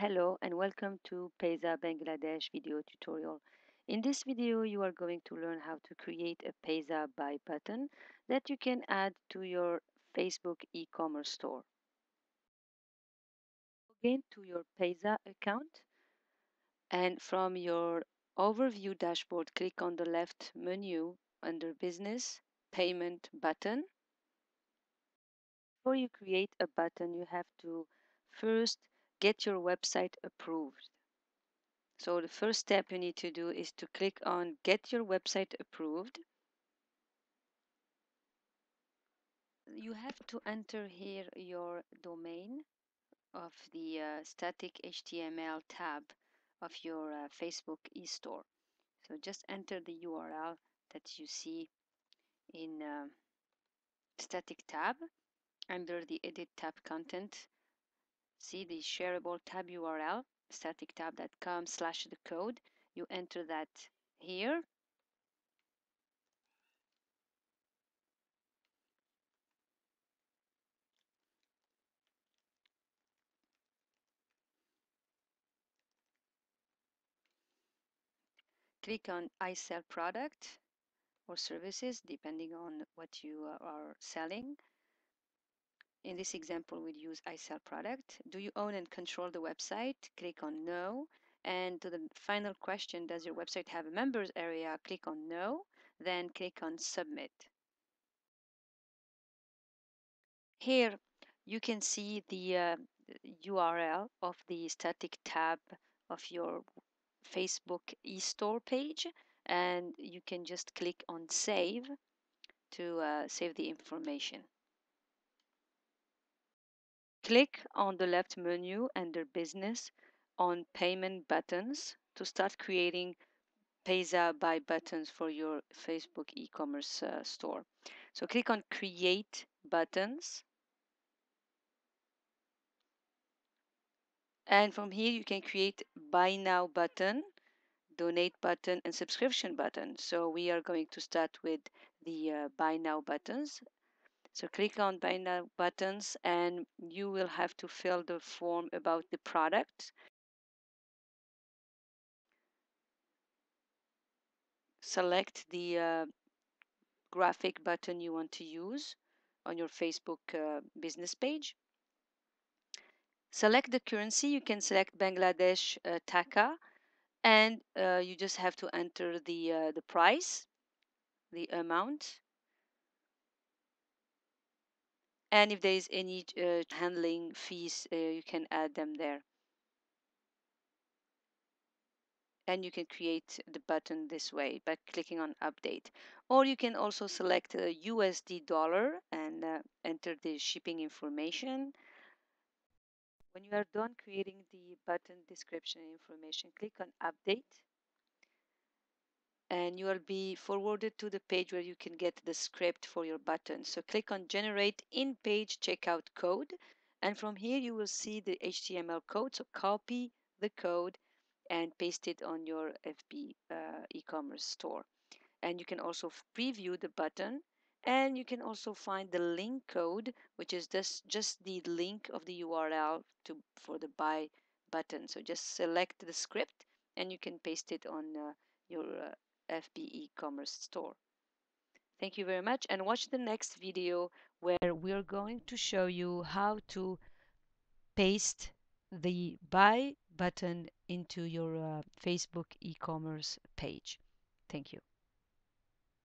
Hello and welcome to Payza Bangladesh video tutorial. In this video, you are going to learn how to create a Payza buy button that you can add to your Facebook e-commerce store. Again to your Payza account and from your overview dashboard, click on the left menu under business payment button. Before you create a button, you have to first get your website approved. So the first step you need to do is to click on get your website approved. You have to enter here your domain of the uh, static HTML tab of your uh, Facebook e-store. So just enter the URL that you see in uh, static tab under the edit tab content see the shareable tab URL statictab.com slash the code. You enter that here. Click on I sell product or services depending on what you are selling in this example, we'll use I sell product. Do you own and control the website? Click on no. And to the final question, does your website have a members area? Click on no, then click on submit. Here, you can see the uh, URL of the static tab of your Facebook e-store page and you can just click on save to uh, save the information. Click on the left menu under Business on Payment Buttons to start creating Payza buy buttons for your Facebook e-commerce uh, store. So click on Create Buttons. And from here you can create Buy Now button, Donate button, and Subscription button. So we are going to start with the uh, Buy Now buttons. So click on buy now buttons and you will have to fill the form about the product. Select the uh, graphic button you want to use on your Facebook uh, business page. Select the currency. You can select Bangladesh uh, Taka and uh, you just have to enter the, uh, the price, the amount and if there is any uh, handling fees uh, you can add them there. And you can create the button this way by clicking on update. Or you can also select a USD dollar and uh, enter the shipping information. When you are done creating the button description information click on update and you will be forwarded to the page where you can get the script for your button. So click on generate in-page checkout code and from here you will see the HTML code. So copy the code and paste it on your FB uh, e-commerce store. And you can also preview the button and you can also find the link code which is this just the link of the URL to for the buy button. So just select the script and you can paste it on uh, your uh, FB e-commerce store. Thank you very much and watch the next video where we're going to show you how to paste the buy button into your uh, Facebook e-commerce page. Thank you.